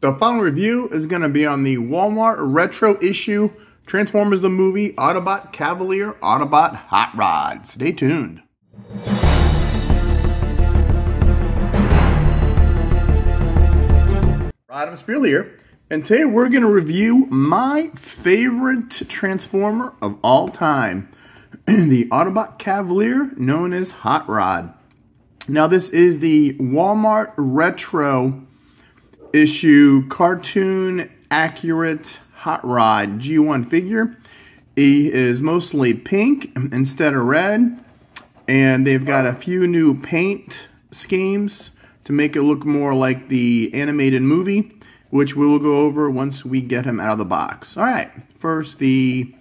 The final review is going to be on the Walmart Retro Issue Transformers the Movie Autobot Cavalier Autobot Hot Rod. Stay tuned. Adam Spiel here, and today we're going to review my favorite Transformer of all time, the Autobot Cavalier, known as Hot Rod. Now this is the Walmart Retro issue cartoon accurate Hot Rod G1 figure. He is mostly pink instead of red, and they've got a few new paint schemes to make it look more like the animated movie, which we will go over once we get him out of the box. All right, first the,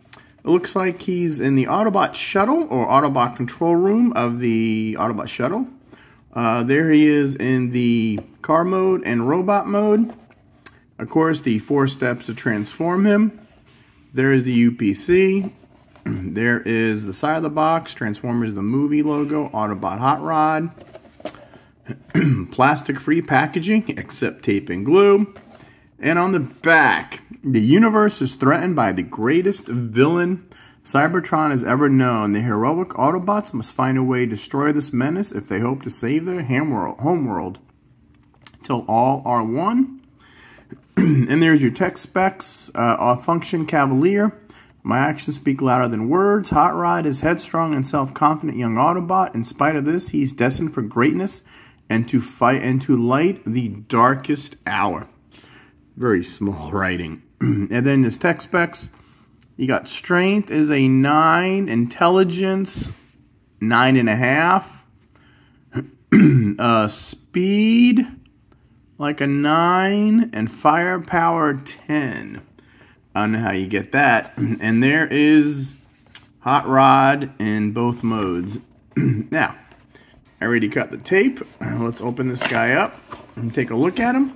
it looks like he's in the Autobot shuttle or Autobot control room of the Autobot shuttle. Uh, there he is in the car mode and robot mode. Of course, the four steps to transform him. There is the UPC. there is the side of the box, Transformers the movie logo, Autobot Hot Rod. plastic-free packaging, except tape and glue. And on the back, the universe is threatened by the greatest villain Cybertron has ever known. The heroic Autobots must find a way to destroy this menace if they hope to save their homeworld. Till all are one. and there's your tech specs. Uh, function Cavalier. My actions speak louder than words. Hot Rod is headstrong and self-confident young Autobot. In spite of this, he's destined for greatness and to fight and to light the darkest hour. Very small writing. and then his tech specs. You got strength is a nine, intelligence nine and a half, uh, speed like a nine, and firepower ten. I don't know how you get that. And there is hot rod in both modes. now, I already cut the tape. Let's open this guy up and take a look at him.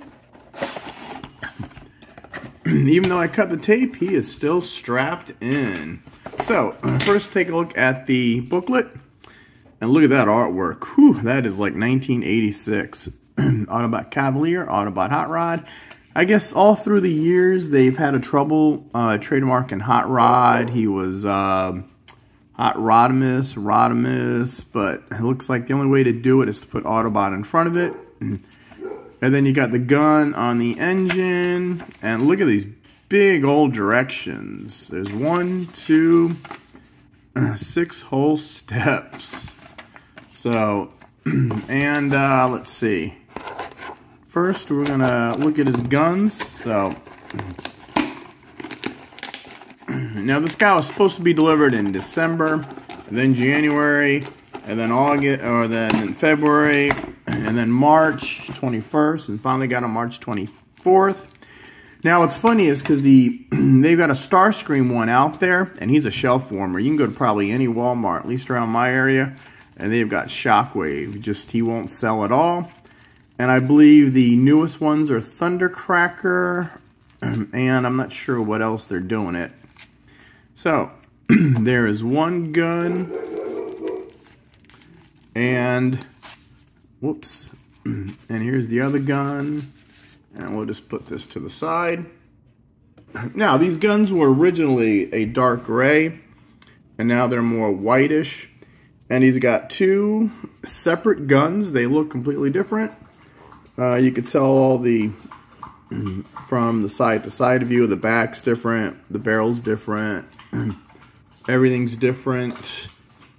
Even though I cut the tape, he is still strapped in. So, first take a look at the booklet. And look at that artwork. Whew, that is like 1986. Autobot Cavalier, Autobot Hot Rod. I guess all through the years, they've had a trouble uh, trademarking Hot Rod. He was... Uh, Hot Rodimus, Rodimus, but it looks like the only way to do it is to put Autobot in front of it. And then you got the gun on the engine, and look at these big old directions. There's one, two, six whole steps. So, and uh, let's see. First, we're gonna look at his guns. So, now this guy was supposed to be delivered in December, then January, and then August, or then February, and then March 21st, and finally got on March 24th. Now what's funny is because the they've got a Starscream one out there, and he's a shelf warmer. You can go to probably any Walmart, at least around my area, and they've got Shockwave. Just he won't sell at all. And I believe the newest ones are Thundercracker, and I'm not sure what else they're doing it. So, there is one gun, and, whoops, and here's the other gun, and we'll just put this to the side. Now, these guns were originally a dark gray, and now they're more whitish, and he's got two separate guns. They look completely different. Uh, you could tell all the from the side to side view. The back's different, the barrel's different, everything's different.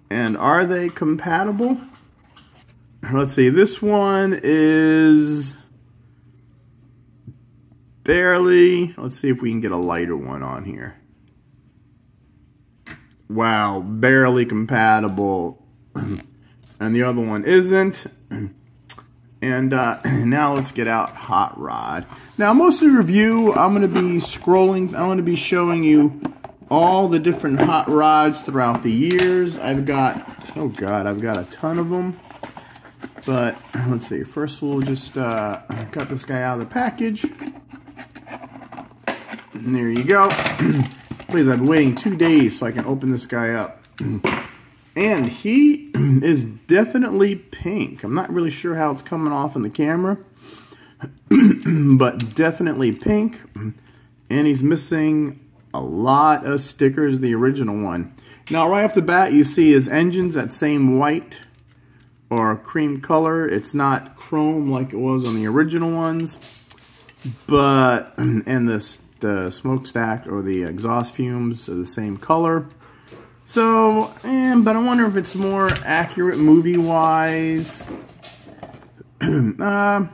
And are they compatible? Let's see, this one is barely, let's see if we can get a lighter one on here. Wow, barely compatible. and the other one isn't. And uh, now let's get out Hot Rod. Now, most of the review, I'm going to be scrolling. I'm to be showing you all the different hot rods throughout the years. I've got, oh God, I've got a ton of them. But let's see, first we'll just uh, cut this guy out of the package. And there you go. Please, I've been waiting two days so I can open this guy up. And he is definitely pink. I'm not really sure how it's coming off in the camera. but definitely pink. And he's missing a lot of stickers, the original one. Now, right off the bat, you see his engine's that same white or cream color. It's not chrome like it was on the original ones. But, and the, the smokestack or the exhaust fumes are the same color. So, eh, but I wonder if it's more accurate movie-wise. uh,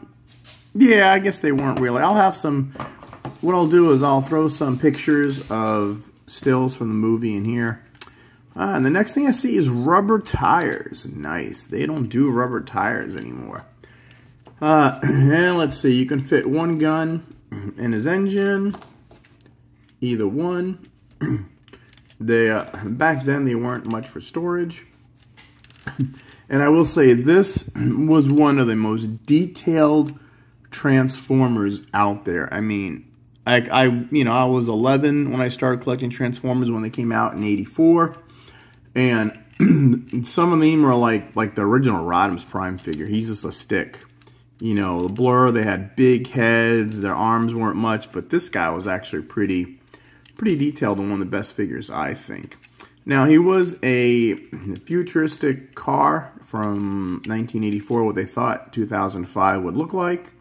yeah, I guess they weren't really. I'll have some, what I'll do is I'll throw some pictures of stills from the movie in here. Uh, and the next thing I see is rubber tires. Nice. They don't do rubber tires anymore. Uh, and let's see, you can fit one gun in his engine. Either one. they uh, Back then, they weren't much for storage. and I will say, this was one of the most detailed Transformers out there. I mean, I, I, you know, I was 11 when I started collecting Transformers when they came out in 84. And some of them are like like the original Rodimus Prime figure. He's just a stick. You know, the Blurr, they had big heads. Their arms weren't much. But this guy was actually pretty, pretty detailed and one of the best figures, I think. Now, he was a futuristic car from 1984, what they thought 2005 would look like.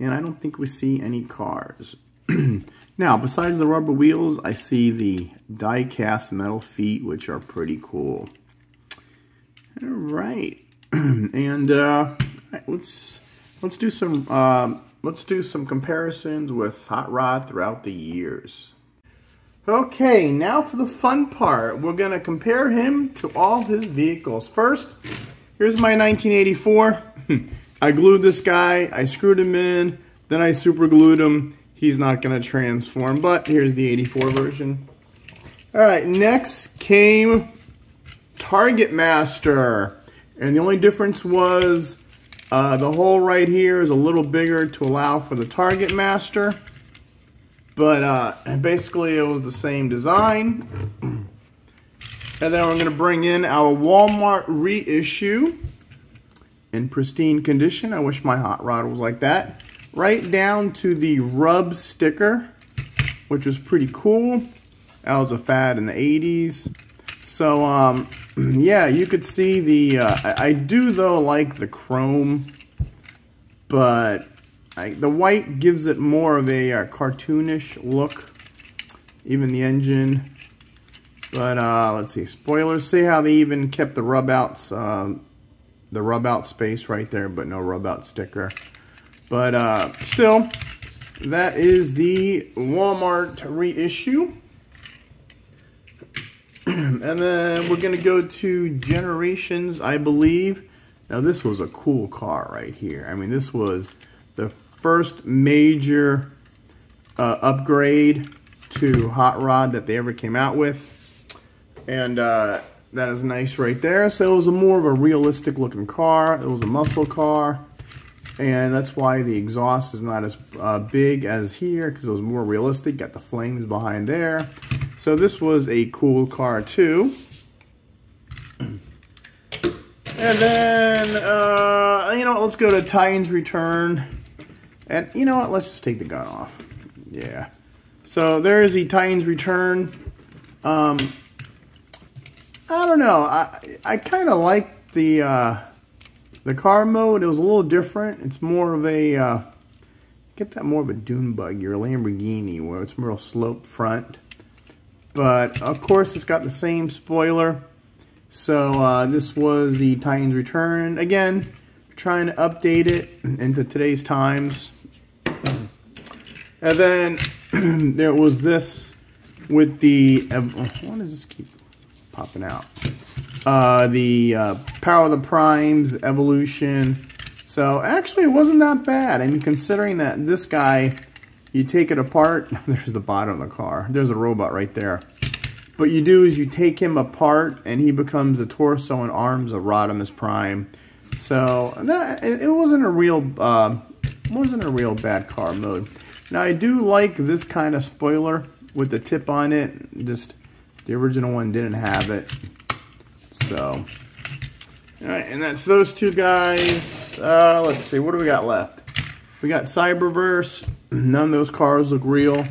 And I don't think we see any cars. now, besides the rubber wheels, I see the die-cast metal feet, which are pretty cool. All right. and uh, let's let's do some uh, let's do some comparisons with Hot Rod throughout the years. Okay, now for the fun part. We're to compare him to all his vehicles. First, here's my 1984. I glued this guy, I screwed him in, then I super glued him. He's not going to transform, but here's the 84 version. All right, next came Target Master. And the only difference was uh, the hole right here is a little bigger to allow for the Target Master. But uh, basically it was the same design. And then we're going to bring in our Walmart reissue in pristine condition. I wish my hot rod was like that. Right down to the rub sticker, which was pretty cool. That was a fad in the 80s. So, um, yeah, you could see the, uh, I, I, do, though, like the chrome, but I, the white gives it more of a uh, cartoonish look, even the engine. But, uh, let's see, spoilers, see how they even kept the rub outs, uh, the rub out space right there, but no rub out sticker. But uh, still, that is the Walmart reissue. and then we're going to go to Generations, I believe. Now, this was a cool car right here. I mean, this was the first major uh, upgrade to Hot Rod that they ever came out with. And uh, that is nice right there. So it was a more of a realistic looking car. It was a muscle car. And that's why the exhaust is not as uh, big as here because it was more realistic. Got the flames behind there. So this was a cool car too. And then, uh, you know, let's go to Titans Return. And you know what? Let's just take the gun off. Yeah. So there's the Titans Return. Um, I don't know. I I kind of like the uh, the car mode. It was a little different. It's more of a uh, get that more of a dune buggy or Lamborghini where it's more slope front. But of course, it's got the same spoiler. So uh, this was the Titans Return again. Trying to update it into today's times. And then there was this with the. What does this keep? popping out. Uh, the uh, Power of the Primes, Evolution. So actually it wasn't that bad. I mean, considering that this guy, you take it apart. There's the bottom of the car. There's a robot right there. What you do is you take him apart and he becomes the torso and arms of Rodimus Prime. So that it, wasn't a real uh, wasn't a real bad car mode. Now I do like this kind of spoiler with the tip on it. Just the original one didn't have it. So, all right, and that's those two guys. Uh, let's see, what do we got left? We got Cyberverse. None of those cars look real.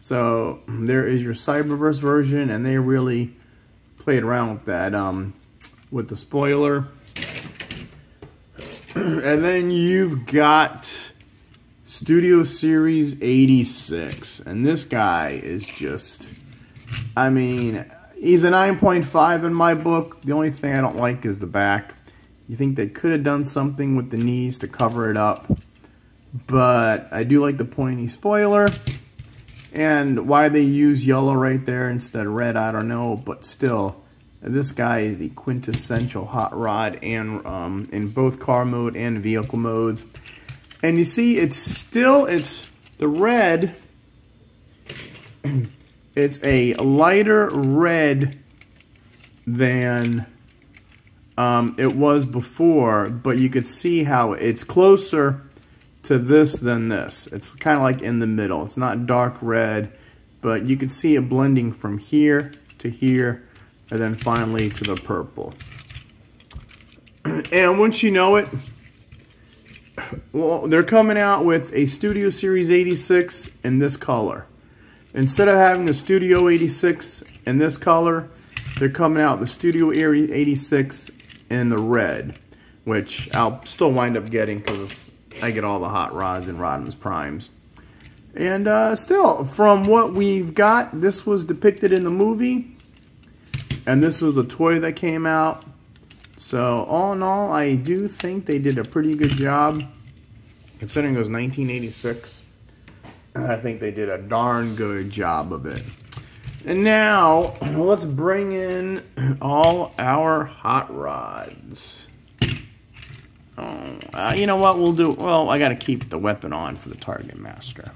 So there is your Cyberverse version, and they really played around with that um, with the spoiler. and then you've got Studio Series 86. And this guy is just, I mean, he's a 9.5 in my book. The only thing I don't like is the back. You think they could have done something with the knees to cover it up. But I do like the pointy spoiler. And why they use yellow right there instead of red, I don't know. But still, this guy is the quintessential hot rod and um, in both car mode and vehicle modes. And you see, it's still, it's the red, it's a lighter red than um, it was before, but you could see how it's closer to this than this. It's kind of like in the middle. It's not dark red, but you can see it blending from here to here, and then finally to the purple. and once you know it, well, they're coming out with a Studio Series 86 in this color. Instead of having the Studio 86 in this color, they're coming out the Studio 86 in the red, which I'll still wind up getting because I get all the hot rods and Rodimus Primes. And uh, still, from what we've got, this was depicted in the movie. And this was a toy that came out. So all in all, I do think they did a pretty good job. Considering it was 1986, I think they did a darn good job of it. And now, let's bring in all our hot rods. Oh, uh, you know what we'll do? Well, I got to keep the weapon on for the Target Master.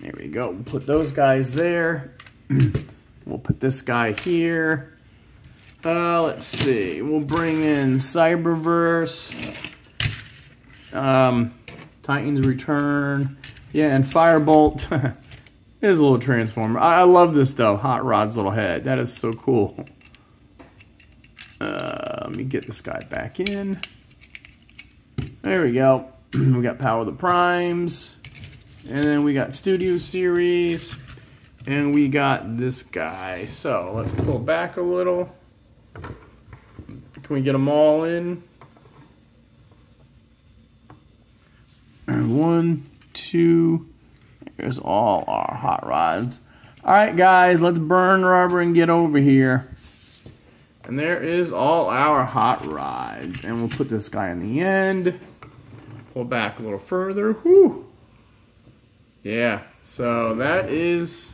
There we go. We'll put those guys there. we'll put this guy here. Uh, let's see. We'll bring in Cyberverse, um, Titans Return, yeah, and Firebolt. is a little transformer. I, I, love this though. Hot Rod's little head. That is so cool. Uh, let me get this guy back in. There we go. we got Power of the Primes. And then we got Studio Series. And we got this guy. So let's pull back a little. Can we get them all in? One, two, there's all our hot rods. All right, guys, let's burn rubber and get over here. And there is all our hot rods. And we'll put this guy in the end. Pull back a little further. Whew. Yeah, so that is,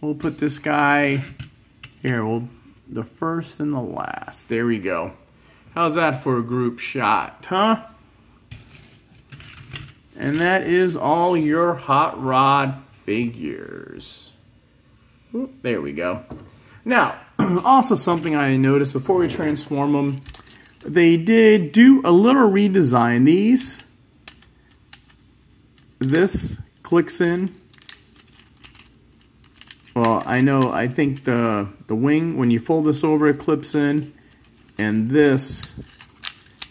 we'll put this guy here. We'll the first and the last. There we go. How's that for a group shot, huh? And that is all your hot rod figures. There we go. Now, also something I noticed before we transform them, they did do a little redesign. These, this clicks in well, I know, I think the, the wing, when you fold this over, it clips in. And this,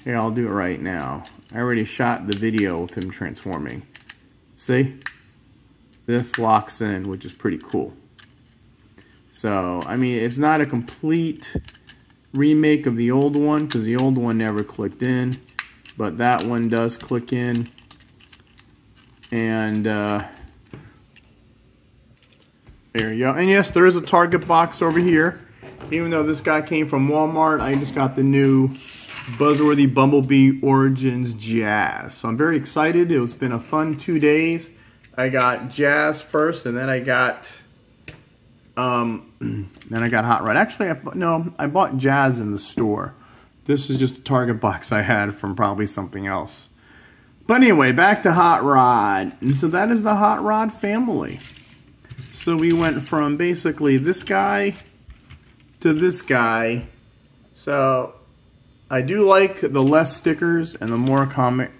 here, I'll do it right now. I already shot the video of him transforming. See? This locks in, which is pretty cool. So, I mean, it's not a complete remake of the old one, because the old one never clicked in. But that one does click in. And, uh, there you go. And yes, there is a Target box over here. Even though this guy came from Walmart, I just got the new Buzzworthy Bumblebee Origins Jazz. So I'm very excited. It's been a fun two days. I got Jazz first, and then I got, um, then I got Hot Rod. Actually, I, no, I bought Jazz in the store. This is just a Target box I had from probably something else. But anyway, back to Hot Rod. And so that is the Hot Rod family. So we went from basically this guy to this guy. So I do like the less stickers and the more comic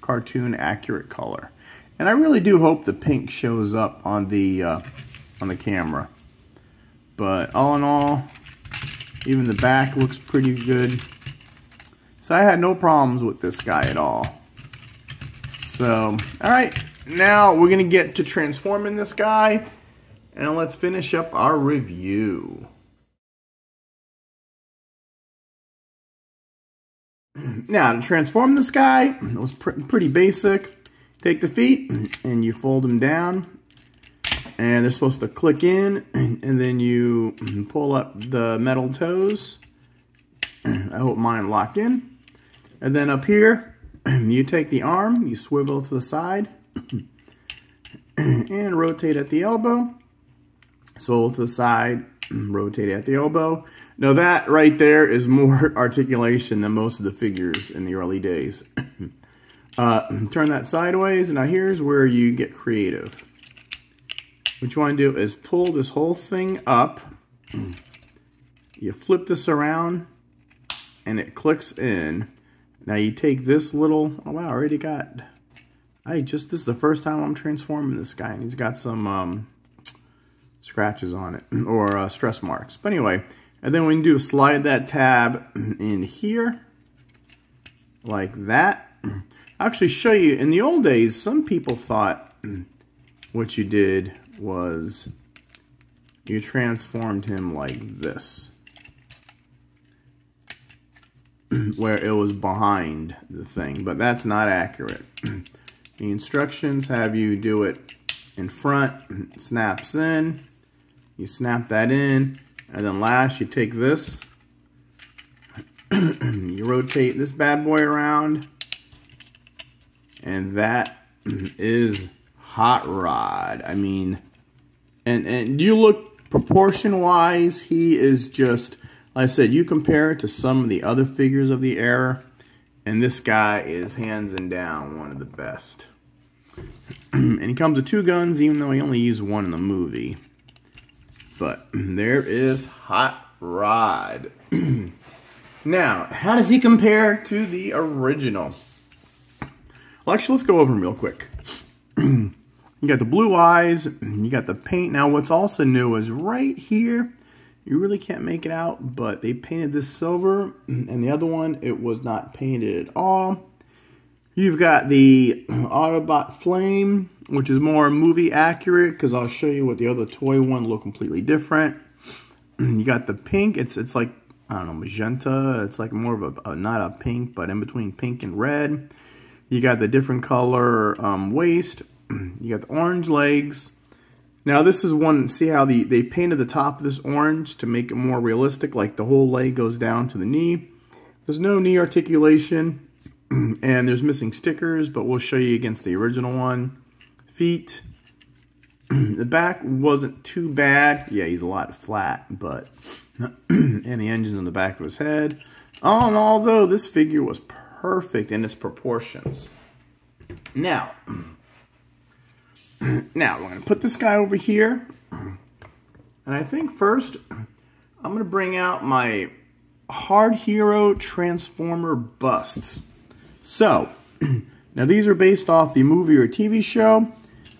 cartoon accurate color. And I really do hope the pink shows up on the uh, on the camera. But all in all, even the back looks pretty good. So I had no problems with this guy at all. So, all right, now we're gonna get to transforming this guy, and let's finish up our review. Now, to transform this guy, it was pr pretty basic. Take the feet, and you fold them down, and they're supposed to click in, and then you pull up the metal toes. I hope mine lock in. And then up here, you take the arm, you swivel to the side, and rotate at the elbow. Swivel to the side, rotate at the elbow. Now that right there is more articulation than most of the figures in the early days. uh, turn that sideways. Now here's where you get creative. What you want to do is pull this whole thing up. You flip this around and it clicks in. Now you take this little, oh wow, I already got, I just, this is the first time I'm transforming this guy and he's got some um, scratches on it or uh, stress marks. But anyway, and then we can do slide that tab in here like that. I'll actually show you, in the old days, some people thought what you did was you transformed him like this. where it was behind the thing, but that's not accurate. the instructions have you do it in front, snaps in, you snap that in, and then last you take this, you rotate this bad boy around, and that is Hot Rod. I mean, and, and you look proportion-wise, he is just like I said, you compare it to some of the other figures of the era, and this guy is hands and down one of the best. and he comes with two guns, even though he only used one in the movie. But there is Hot Rod. now, how does he compare to the original? Well, actually, let's go over him real quick. you got the blue eyes, you got the paint. Now, what's also new is right here, you really can't make it out, but they painted this silver, and the other one, it was not painted at all. You've got the Autobot Flame, which is more movie accurate, because I'll show you what the other toy one look completely different. You got the pink, it's it's like, I don't know, magenta. It's like more of a, a not a pink, but in between pink and red. You got the different color um, waist. You got the orange legs. Now this is one, see how the, they painted the top of this orange to make it more realistic, like the whole leg goes down to the knee. There's no knee articulation, and there's missing stickers, but we'll show you against the original one. Feet. the back wasn't too bad. Yeah, he's a lot flat, but... and the engine in the back of his head. All in all, though, this figure was perfect in its proportions. Now... now, we're going to put this guy over here. And I think first, I'm going to bring out my Hard Hero Transformer busts. So, now these are based off the movie or TV show.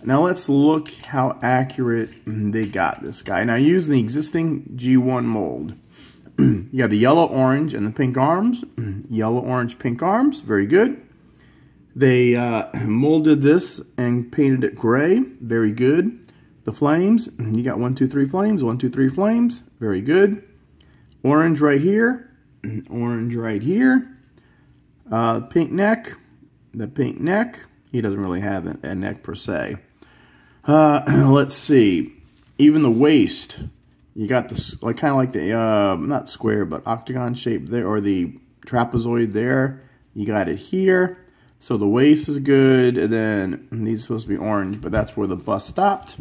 Now let's look how accurate they got this guy. Now using the existing G1 mold. you got the yellow, orange, and the pink arms. yellow, orange, pink arms. Very good. They uh, molded this and painted it gray. Very good. The flames, you got one, two, three flames. One, two, three flames. Very good. Orange right here. Orange right here. Uh, pink neck. The pink neck. He doesn't really have a, neck per se. Uh, let's see. Even the waist. You got this, like kind of like the, uh, not square, but octagon shape there, or the trapezoid there. You got it here. So the waist is good, and then these are supposed to be orange, but that's where the bus stopped.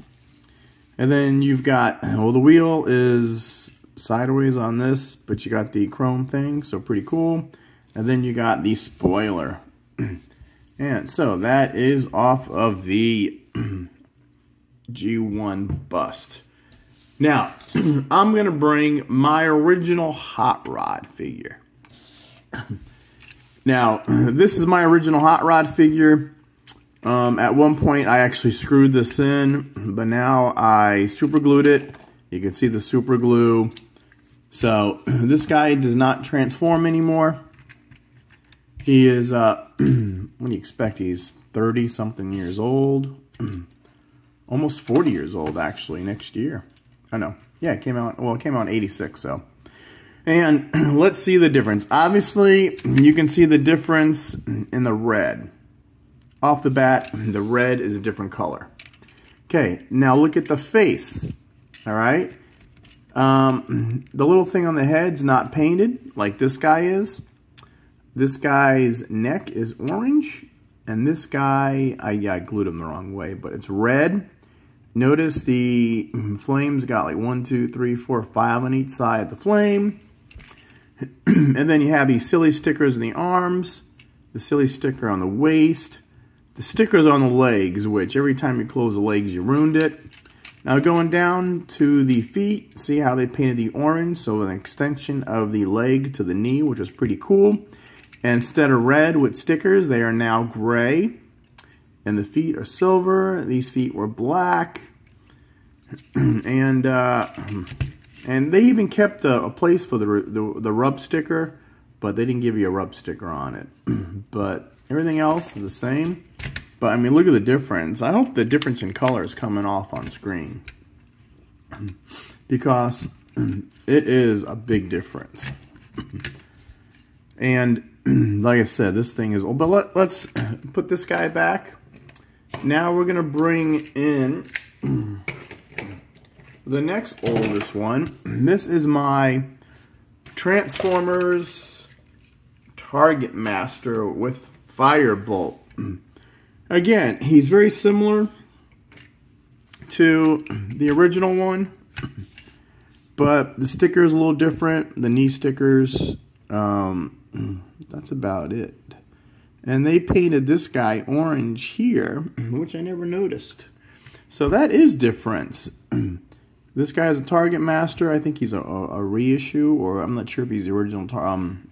And then you've got, well, the wheel is sideways on this, but you got the chrome thing, so pretty cool. And then you got the spoiler. and so that is off of the G1 bust. Now, I'm going to bring my original Hot Rod figure. Now, this is my original Hot Rod figure. Um, at one point, I actually screwed this in, but now I super glued it. You can see the super glue. So, this guy does not transform anymore. He is, uh, what do you expect? He's 30 something years old. Almost 40 years old, actually, next year. I know. Yeah, it came out, well, it came out in 86, so. And let's see the difference. Obviously, you can see the difference in the red. Off the bat, the red is a different color. Okay, now look at the face. All right. Um, the little thing on the head's not painted like this guy is. This guy's neck is orange. And this guy, I, yeah, I glued him the wrong way, but it's red. Notice the flames got like one, two, three, four, five on each side of the flame. and then you have these silly stickers in the arms, the silly sticker on the waist, the stickers on the legs, which every time you close the legs, you ruined it. Now going down to the feet, see how they painted the orange, so an extension of the leg to the knee, which is pretty cool. And instead of red with stickers, they are now gray. And the feet are silver. These feet were black. and uh, and they even kept a, a place for the, the, the rub sticker, but they didn't give you a rub sticker on it. but everything else is the same. But I mean, look at the difference. I hope the difference in color is coming off on screen. because it is a big difference. and like I said, this thing is old. But let, let's put this guy back. Now we're going to bring in the next oldest one. This is my Transformers Target Master with Firebolt. Again, he's very similar to the original one, but the sticker is a little different. The knee stickers, um, that's about it. And they painted this guy orange here, which I never noticed. So that is different. this guy is a Target Master. I think he's a, a, reissue, or I'm not sure if he's the original. Um,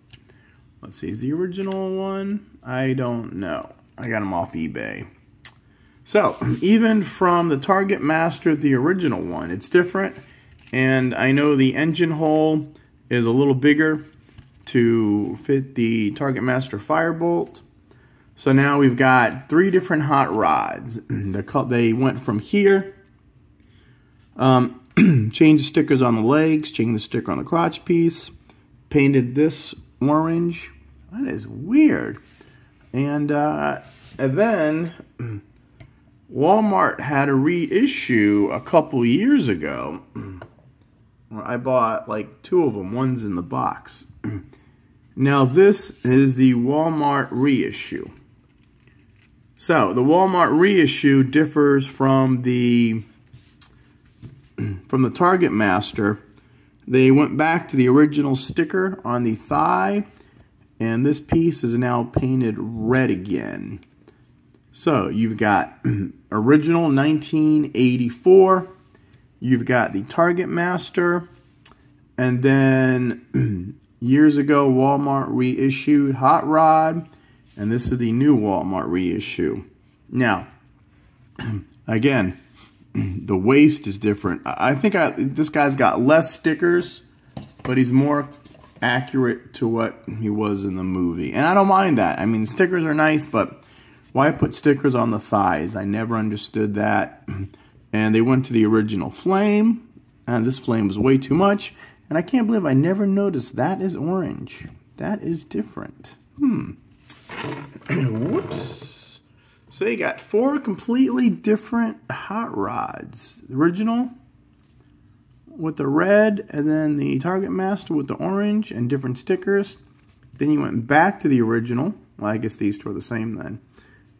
let's see, is the original one? I don't know. I got him off eBay. So, even from the Target Master, the original one, it's different. And I know the engine hole is a little bigger to fit the Target Master Firebolt. So now we've got three different hot rods. they went from here, um, changed the stickers on the legs, changed the sticker on the crotch piece, painted this orange. That is weird. And, uh, and then Walmart had a reissue a couple years ago. I bought like two of them. One's in the box. now this is the Walmart reissue. So the Walmart reissue differs from the from the Target Master. They went back to the original sticker on the thigh and this piece is now painted red again. So you've got original 1984, you've got the Target Master, and then years ago Walmart reissued Hot Rod, and this is the new Walmart reissue. Now, again, the waist is different. I think I, this guy's got less stickers, but he's more accurate to what he was in the movie. And I don't mind that. I mean, stickers are nice, but why put stickers on the thighs? I never understood that. And they went to the original flame, and this flame was way too much. And I can't believe I never noticed that is orange. That is different. Hmm. Whoops. So you got four completely different hot rods. The original, with the red and then the Target Master with the orange and different stickers. Then you went back to the original. Well, I guess these two are the same then.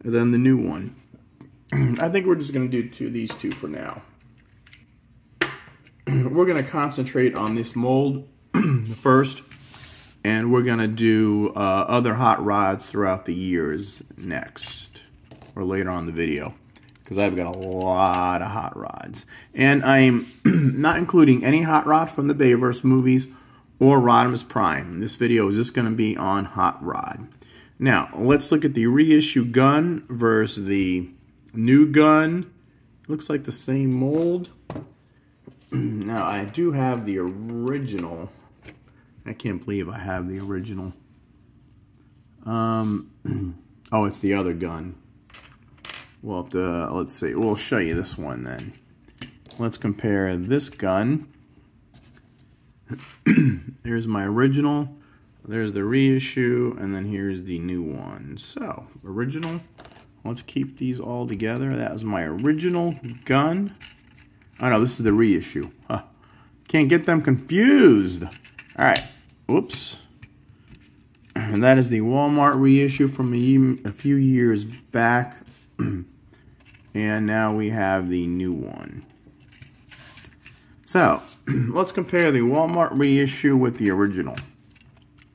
And then the new one. I think we're just going to do two, these two for now. we're going to concentrate on this mold first. And we're going to do uh, other hot rods throughout the years next. Or later on the video because I've got a lot of hot rods. And I'm not including any hot rod from the Bayverse movies or Rodimus Prime. This video is just going to be on hot rod. Now, let's look at the reissue gun versus the new gun. Looks like the same mold. now, I do have the original. I can't believe I have the original. Um, oh, it's the other gun. We'll have to, let's see, we'll show you this one then. Let's compare this gun. Here's my original. There's the reissue, and then here's the new one. So, original. Let's keep these all together. That was my original gun. Oh no, this is the reissue. Huh. Can't get them confused. All right. Whoops. And that is the Walmart reissue from a, a few years back. and now we have the new one. So, let's compare the Walmart reissue with the original.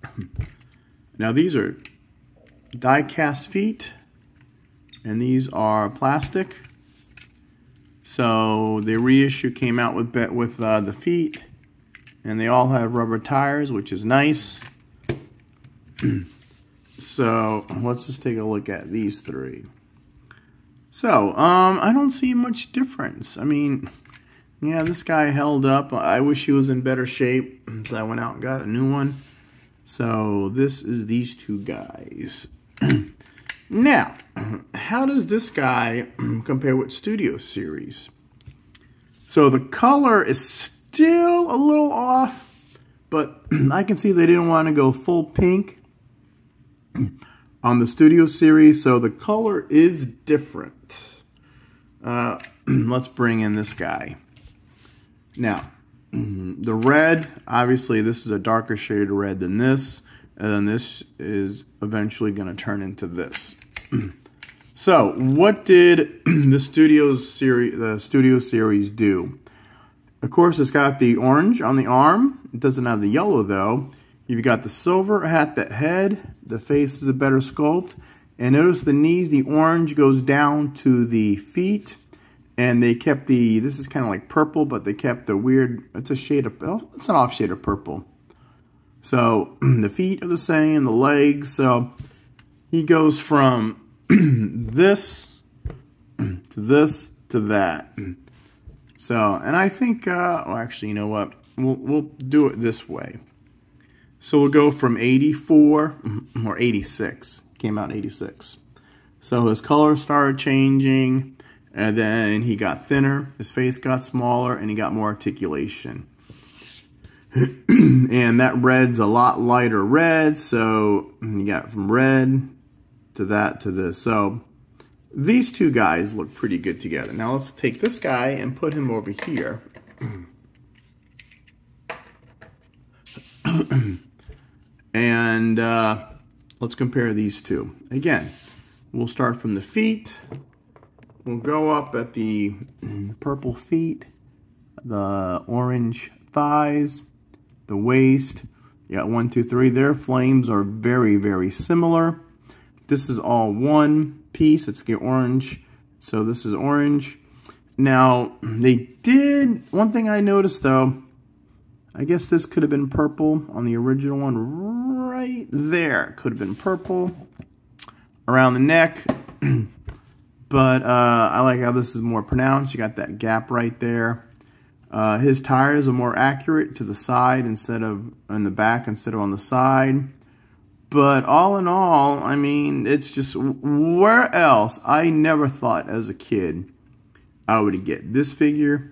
now these are die-cast feet, and these are plastic. So the reissue came out with with uh, the feet, and they all have rubber tires, which is nice. so let's just take a look at these three. So um, I don't see much difference. I mean, yeah, this guy held up. I wish he was in better shape, so I went out and got a new one. So this is these two guys. now, how does this guy compare with Studio Series? So the color is still a little off, but I can see they didn't want to go full pink on the Studio Series, so the color is different. Uh, let's bring in this guy. Now, the red, obviously this is a darker shade of red than this, and then this is eventually going to turn into this. so, what did the Studio series, the Studio series do? Of course, it's got the orange on the arm. It doesn't have the yellow though. You've got the silver at the head. The face is a better sculpt. And notice the knees, the orange goes down to the feet and they kept the, this is kind of like purple, but they kept the weird, it's a shade of, it's an off shade of purple. So the feet are the same, the legs, so he goes from this to this to that. So, and I think, uh, well, actually, you know what? We'll, we'll do it this way. So we'll go from 84, or 86, came out 86. So his color started changing. And then he got thinner, his face got smaller, and he got more articulation. and that red's a lot lighter red, so you got from red to that to this. So these two guys look pretty good together. Now let's take this guy and put him over here. and uh, let's compare these two. Again, we'll start from the feet. We'll go up at the purple feet, the orange thighs, the waist. Got one, two, three. Their flames are very, very similar. This is all one piece. It's the orange. So this is orange. Now, they did, one thing I noticed though, I guess this could have been purple on the original one right there. Could have been purple around the neck. But uh, I like how this is more pronounced. You got that gap right there. Uh, his tires are more accurate to the side instead of in the back instead of on the side. But all in all, I mean, it's just where else? I never thought as a kid I would get this figure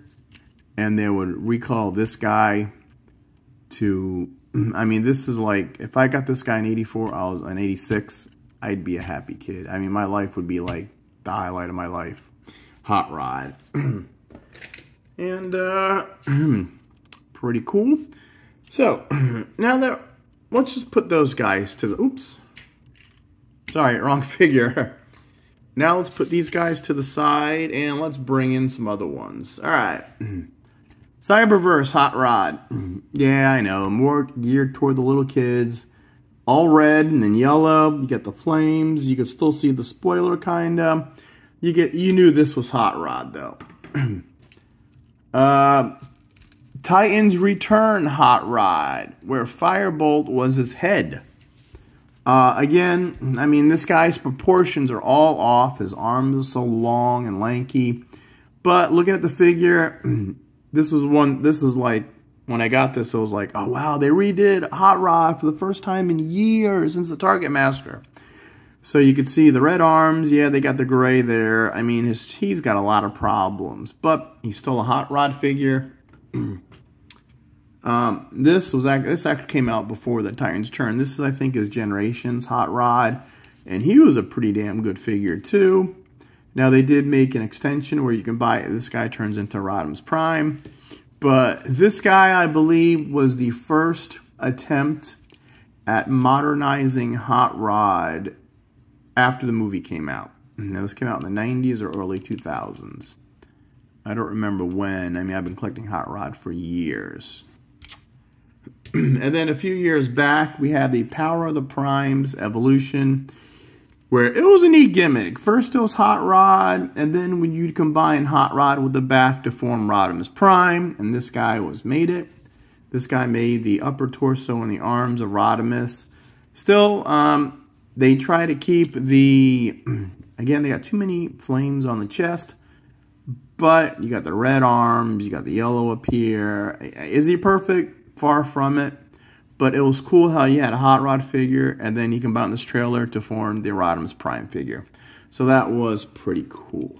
and they would recall this guy to, I mean, this is like, if I got this guy in 84, I was in 86, I'd be a happy kid. I mean, my life would be like the highlight of my life. Hot Rod. and, uh, pretty cool. So, now that, let's just put those guys to the, oops. Sorry, wrong figure. Now let's put these guys to the side and let's bring in some other ones. All right. Cyberverse Hot Rod. Yeah, I know. More geared toward the little kids. All red and then yellow. You get the flames. You can still see the spoiler, kind of. You get you knew this was Hot Rod though. uh, Titans Return Hot Rod, where Firebolt was his head. Uh, again, I mean, this guy's proportions are all off. His arms are so long and lanky. But looking at the figure, this is one, this is like, when I got this, I was like, oh wow, they redid Hot Rod for the first time in years since the Target Master. So you could see the red arms, yeah, they got the gray there. I mean, his, he's got a lot of problems, but he's still a hot rod figure. um, this was this actually came out before the Titans Return. This is, I think, his Generations hot rod, and he was a pretty damn good figure too. Now they did make an extension where you can buy it. This guy turns into Rodimus Prime, but this guy, I believe, was the first attempt at modernizing Hot Rod after the movie came out. Now, this came out in the 90s or early 2000s. I don't remember when. I mean, I've been collecting Hot Rod for years. and then a few years back, we had the Power of the Primes Evolution, where it was a neat gimmick. First it was Hot Rod, and then when you'd combine Hot Rod with the back to form Rodimus Prime, and this guy was made it. This guy made the upper torso and the arms of Rodimus. Still, um, they try to keep the, again, they got too many flames on the chest, but you got the red arms, you got the yellow up here. Is he perfect? Far from it. But it was cool how you had a Hot Rod figure, and then you combined this trailer to form the Rodimus Prime figure. So that was pretty cool.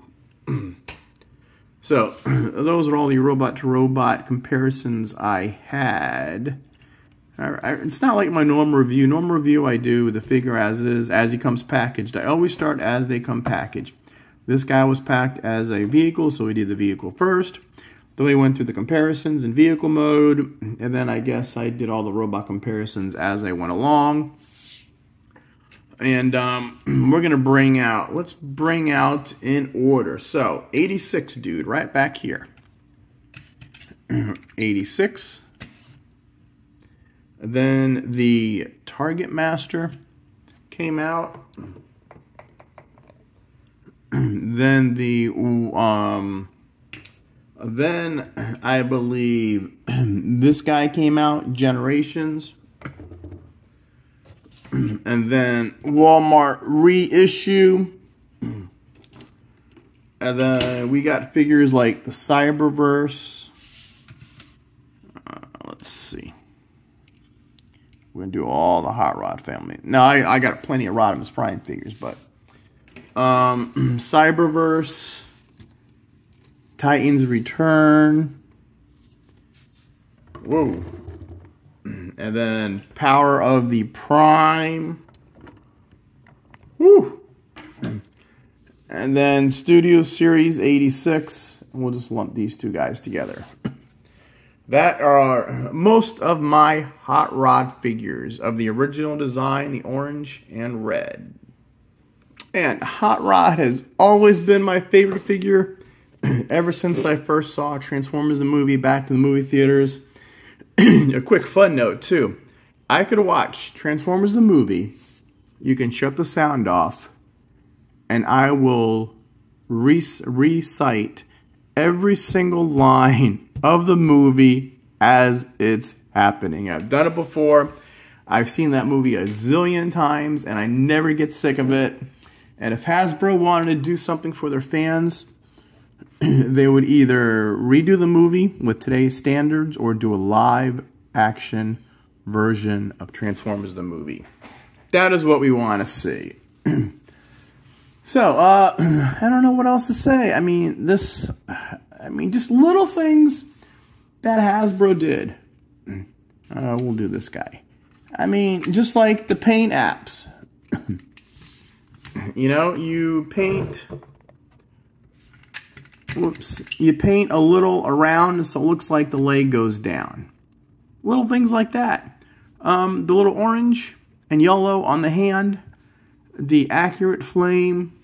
so, those are all the robot-to-robot -robot comparisons I had. It's not like my normal review. Normal review I do the figure as is, as he comes packaged. I always start as they come packaged. This guy was packed as a vehicle, so we did the vehicle first. Then we went through the comparisons in vehicle mode, and then I guess I did all the robot comparisons as I went along. And um, we're going to bring out, let's bring out in order. So, 86, dude, right back here. 86. Then the Target Master came out. then the um then I believe this guy came out, Generations. and then Walmart reissue. And then we got figures like the Cyberverse. Uh, let's see. We're going to do all the Hot Rod family. Now, I, I got plenty of Rodimus Prime figures, but... Um, Cyberverse... Titans Return. Whoa. And then Power of the Prime. Woo. And then Studio Series 86. We'll just lump these two guys together. That are most of my Hot Rod figures of the original design, the orange and red. And Hot Rod has always been my favorite figure ever since I first saw Transformers the movie back to the movie theaters. a quick fun note too. I could watch Transformers the movie. You can shut the sound off and I will re recite every single line of the movie as it's happening. I've done it before. I've seen that movie a zillion times and I never get sick of it. And if Hasbro wanted to do something for their fans, they would either redo the movie with today's standards or do a live action version of Transformers the movie. That is what we want to see. so, uh, I don't know what else to say. I mean, this, I mean, just little things that Hasbro did. Uh, we'll do this guy. I mean, just like the paint apps. You know, you paint whoops, you paint a little around so it looks like the leg goes down. Little things like that. Um, the little orange and yellow on the hand, the accurate flame,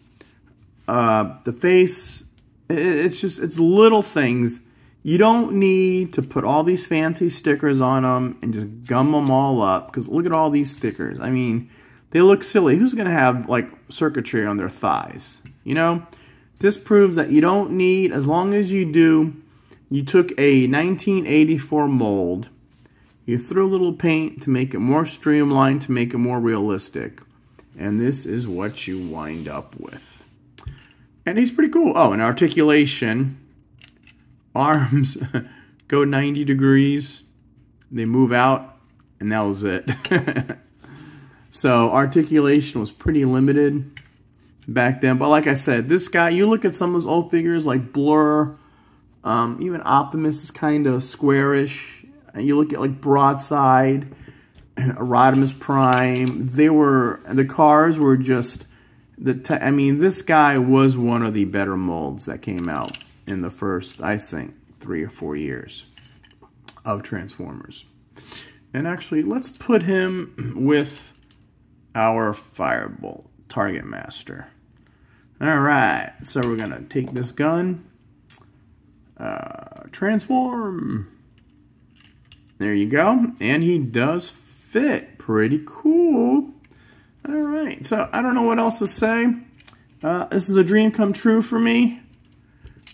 uh, the face, it's just, it's little things. You don't need to put all these fancy stickers on them and just gum them all up because look at all these stickers. I mean, they look silly. Who's going to have like circuitry on their thighs? You know? This proves that you don't need, as long as you do, you took a 1984 mold, you threw a little paint to make it more streamlined, to make it more realistic. And this is what you wind up with. And he's pretty cool. Oh, and articulation. Arms go 90 degrees. They move out, and that was it. So articulation was pretty limited back then. But like I said, this guy, you look at some of those old figures like Blurr, um, even Optimus is kind of squarish. And you look at like Broadside, Rodimus Prime. They were, the cars were just, the I mean, this guy was one of the better molds that came out in the first, I think, three or four years of Transformers. And actually, let's put him with our Firebolt Target Master. All right, so we're gonna take this gun, uh, transform. There you go, and he does fit. Pretty cool. All right, so I don't know what else to say. Uh, this is a dream come true for me.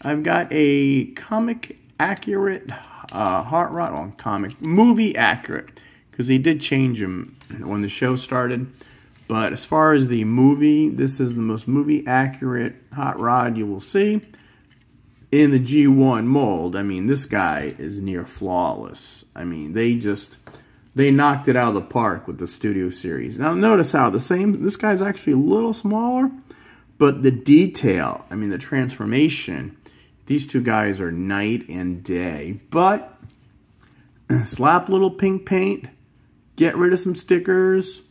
I've got a comic accurate uh, Hot Rod on comic movie accurate because he did change him when the show started. But as far as the movie, this is the most movie accurate Hot Rod you will see in the G1 mold. I mean, this guy is near flawless. I mean, they just they knocked it out of the park with the Studio Series. Now notice how the same this guy's actually a little smaller, but the detail, I mean the transformation these two guys are night and day. But slap little pink paint, get rid of some stickers,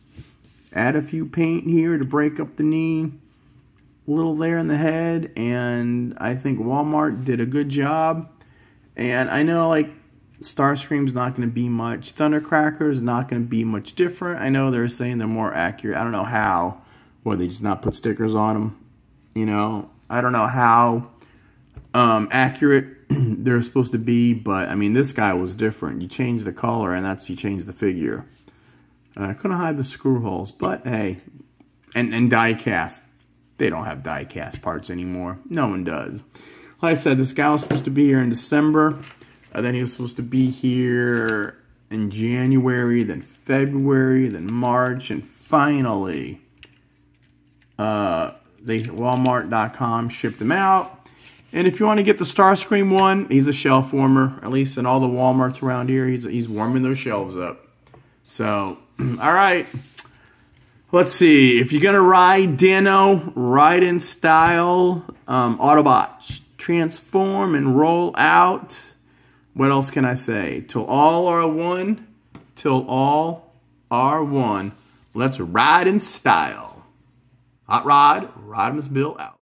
add a few paint here to break up the knee, a little there in the head, and I think Walmart did a good job. And I know like Starscream's not going to be much. Thundercracker's not going to be much different. I know they're saying they're more accurate. I don't know how. Or they just not put stickers on them. You know, I don't know how um, accurate they're supposed to be, but I mean, this guy was different. You change the color, and that's you change the figure. I couldn't hide the screw holes, but hey, and, and die cast. They don't have die cast parts anymore. No one does. Like I said, this guy was supposed to be here in December. Uh, then he was supposed to be here in January, then February, then March, and finally, uh, they Walmart.com shipped him out. And if you want to get the Starscream one, he's a shelf warmer. At least in all the Walmarts around here, he's, he's warming those shelves up. So, all right. Let's see. If you're going to ride Dano, ride in style, um, Autobots, transform and roll out. What else can I say? Till all are one. Till all are one. Let's ride in style. Hot Rod, Rodimus Bill out.